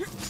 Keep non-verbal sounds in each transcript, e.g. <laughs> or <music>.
Hmph! <laughs>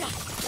Yeah.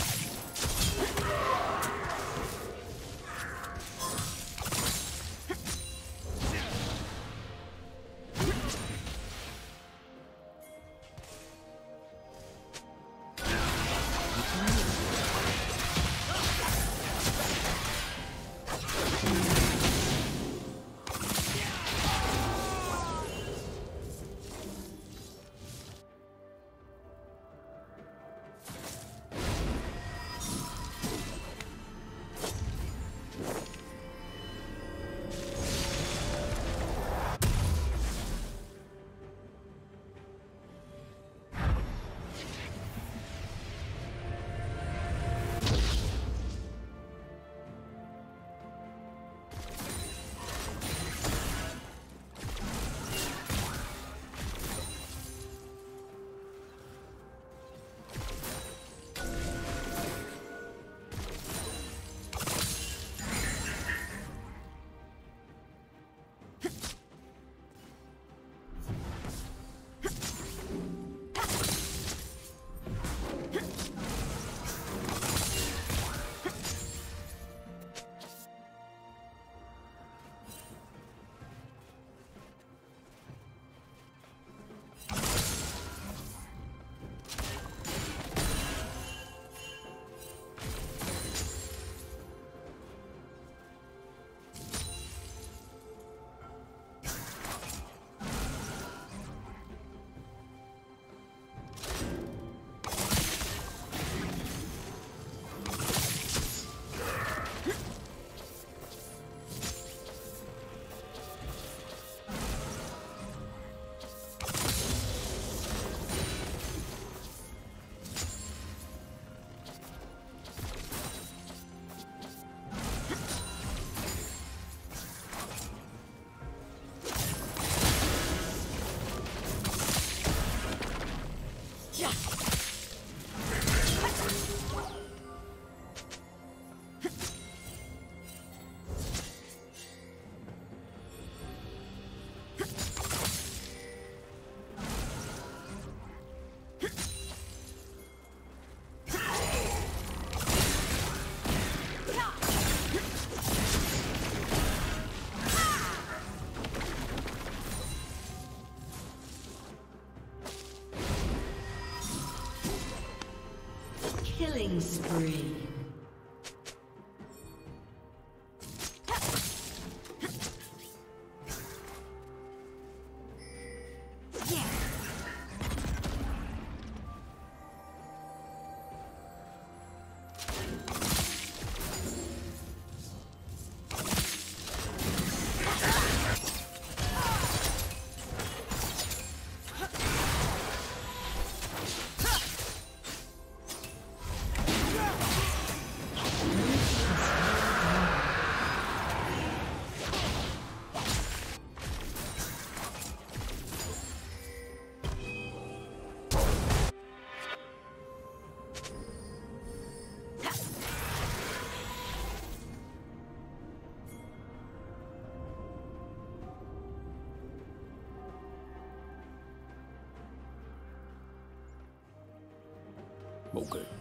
Killing spree. Okay.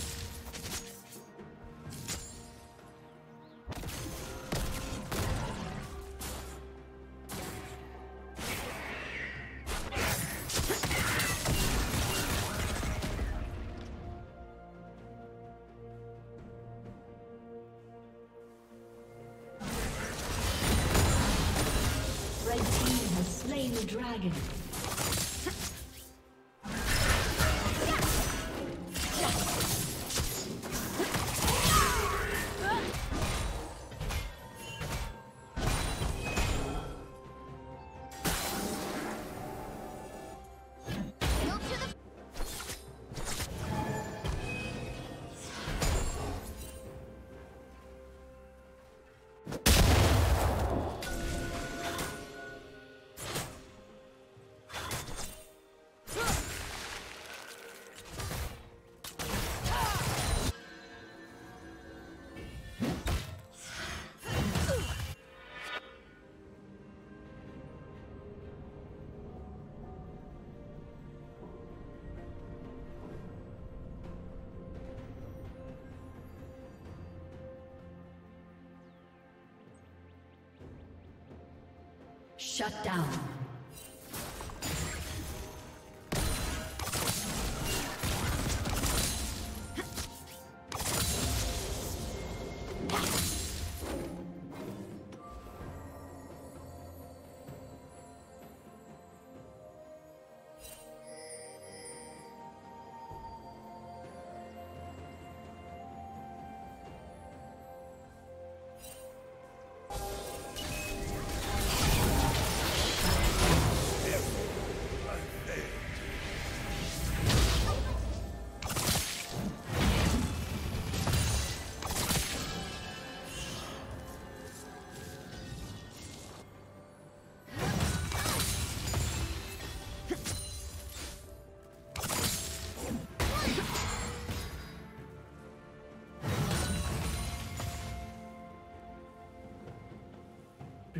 Shut down.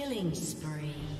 Killing spree.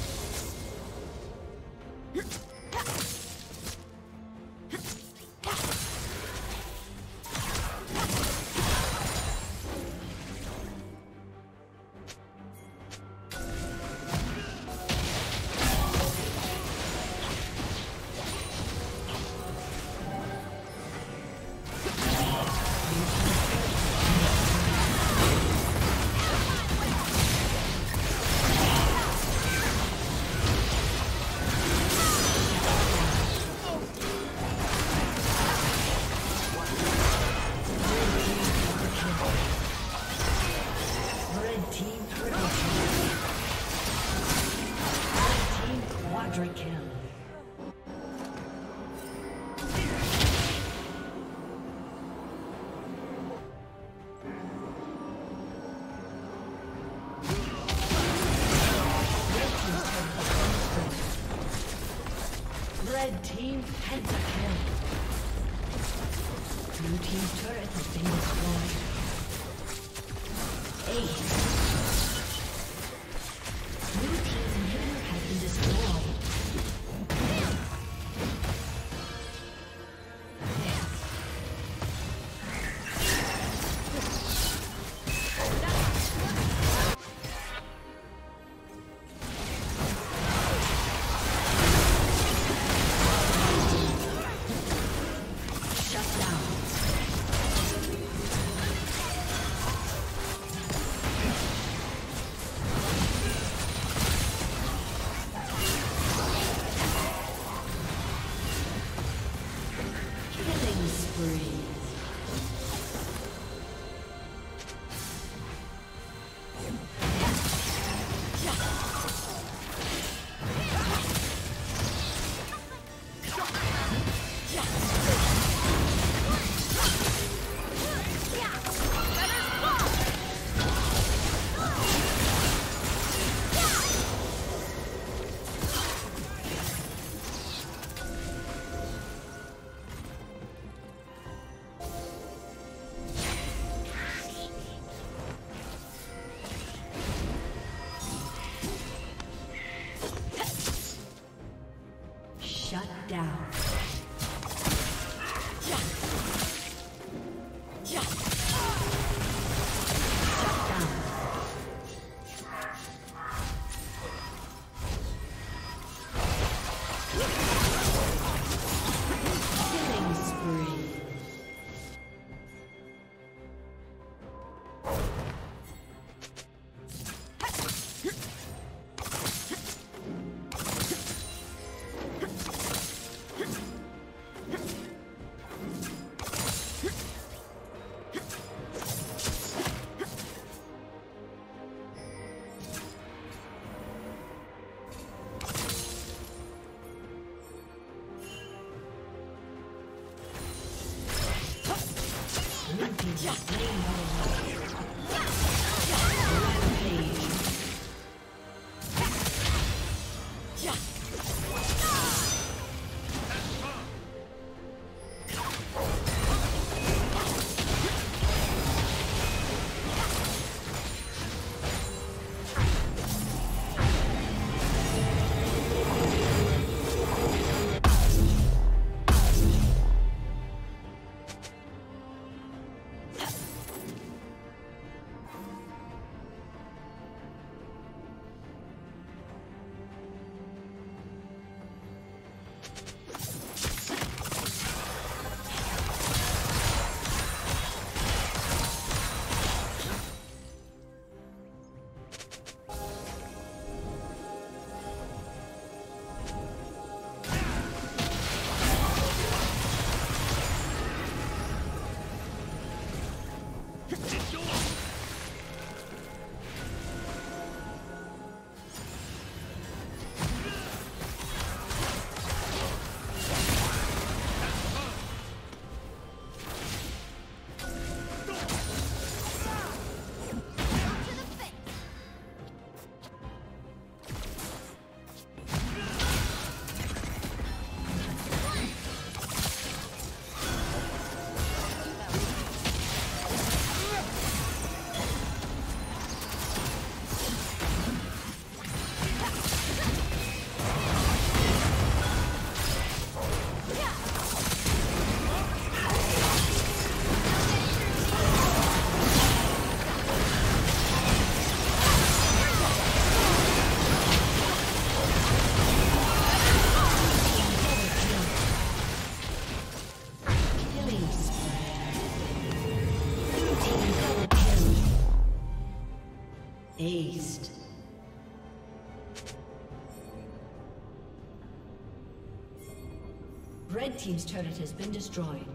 Team's turret has been destroyed.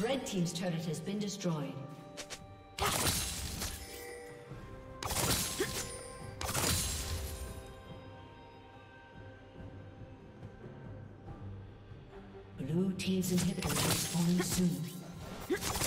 Red Team's turret has been destroyed. Blue Team's inhibitor is spawning soon.